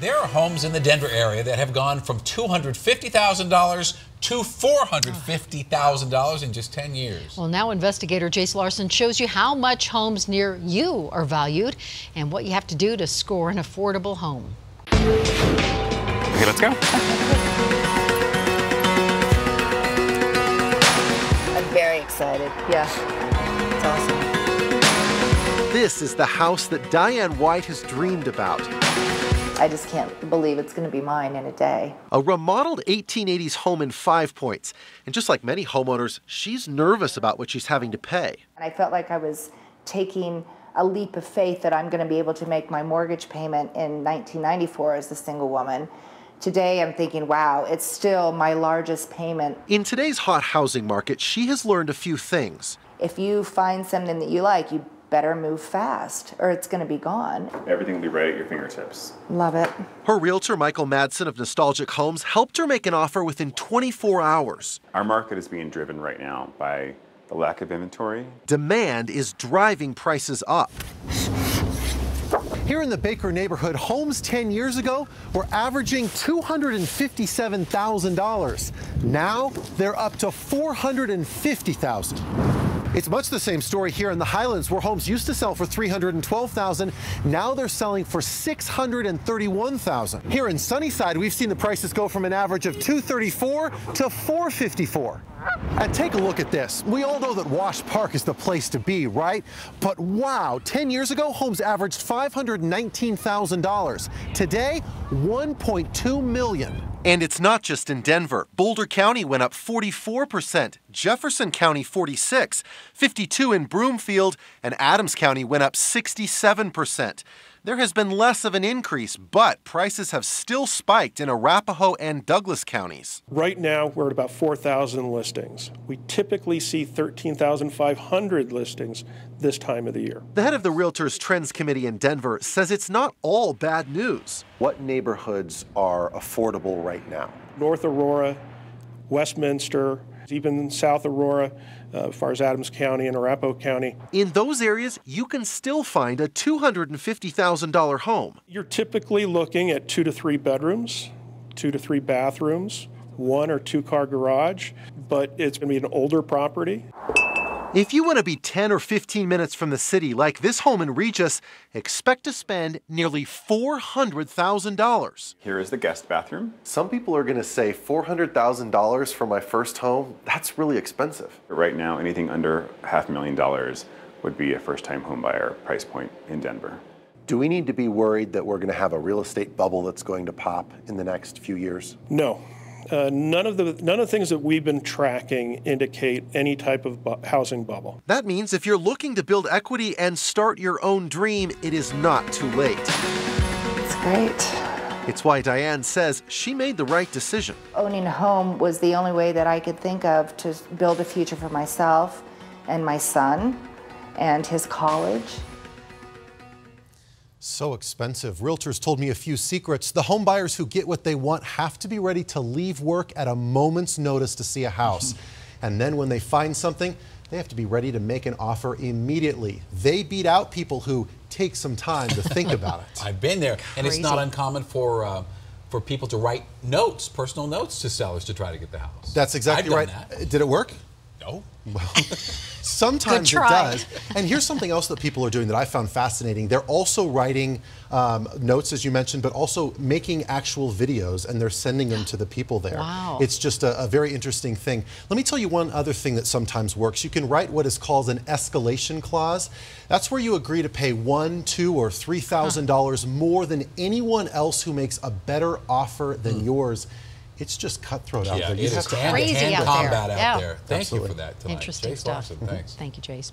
There are homes in the Denver area that have gone from $250,000 to $450,000 in just 10 years. Well, now investigator Jace Larson shows you how much homes near you are valued and what you have to do to score an affordable home. Okay, let's go. I'm very excited. Yeah, it's awesome. This is the house that Diane White has dreamed about. I just can't believe it's going to be mine in a day. A remodeled 1880s home in Five Points. And just like many homeowners, she's nervous about what she's having to pay. And I felt like I was taking a leap of faith that I'm going to be able to make my mortgage payment in 1994 as a single woman. Today, I'm thinking, wow, it's still my largest payment. In today's hot housing market, she has learned a few things. If you find something that you like, you better move fast or it's going to be gone. Everything will be right at your fingertips. Love it. Her realtor, Michael Madsen of Nostalgic Homes, helped her make an offer within 24 hours. Our market is being driven right now by the lack of inventory. Demand is driving prices up. Here in the Baker neighborhood, homes 10 years ago were averaging $257,000. Now they're up to $450,000. It's much the same story here in the Highlands where homes used to sell for 312,000, now they're selling for 631,000. Here in Sunnyside, we've seen the prices go from an average of 234 to 454. And take a look at this. We all know that Wash Park is the place to be, right? But wow, 10 years ago, homes averaged $519,000. Today, 1.2 million. And it's not just in Denver. Boulder County went up 44%, Jefferson County 46, 52 in Broomfield, and Adams County went up 67%. There has been less of an increase, but prices have still spiked in Arapahoe and Douglas counties. Right now, we're at about 4,000 listings. We typically see 13,500 listings this time of the year. The head of the Realtors Trends Committee in Denver says it's not all bad news. What neighborhoods are affordable right now? North Aurora, Westminster, even South Aurora, uh, as far as Adams County and Arapahoe County. In those areas, you can still find a $250,000 home. You're typically looking at two to three bedrooms, two to three bathrooms, one or two car garage, but it's going to be an older property. If you want to be 10 or 15 minutes from the city, like this home in Regis, expect to spend nearly $400,000. Here is the guest bathroom. Some people are going to say $400,000 for my first home, that's really expensive. Right now, anything under half a million dollars would be a first time home buyer price point in Denver. Do we need to be worried that we're going to have a real estate bubble that's going to pop in the next few years? No, uh, none of the none of the things that we've been tracking indicate any type of bu- housing bubble. That means if you're looking to build equity and start your own dream, it is not too late. It's great. It's why Diane says she made the right decision. Owning a home was the only way that I could think of to build a future for myself and my son and his college. So expensive. Realtors told me a few secrets. The home buyers who get what they want have to be ready to leave work at a moment's notice to see a house. and then when they find something, they have to be ready to make an offer immediately. They beat out people who take some time to think about it. I've been there, and it's not uncommon for uh, for people to write notes, personal notes to sellers to try to get the house. That's exactly I've done right. that. Did it work? No. Sometimes it does. And here's something else that people are doing that I found fascinating. They're also writing um, notes, as you mentioned, but also making actual videos and they're sending them to the people there. Wow. It's just a, a very interesting thing. Let me tell you one other thing that sometimes works. You can write what is called an escalation clause. That's where you agree to pay one, two, or three thousand dollars more than anyone else who makes a better offer than yours. It's just cutthroat out Yeah, there. it You is have to hand, Crazy hand out there. combat out Yeah. there. Thank Absolutely. you for that tonight. Interesting Jace stuff. Larson, thanks. Thank you, Jace.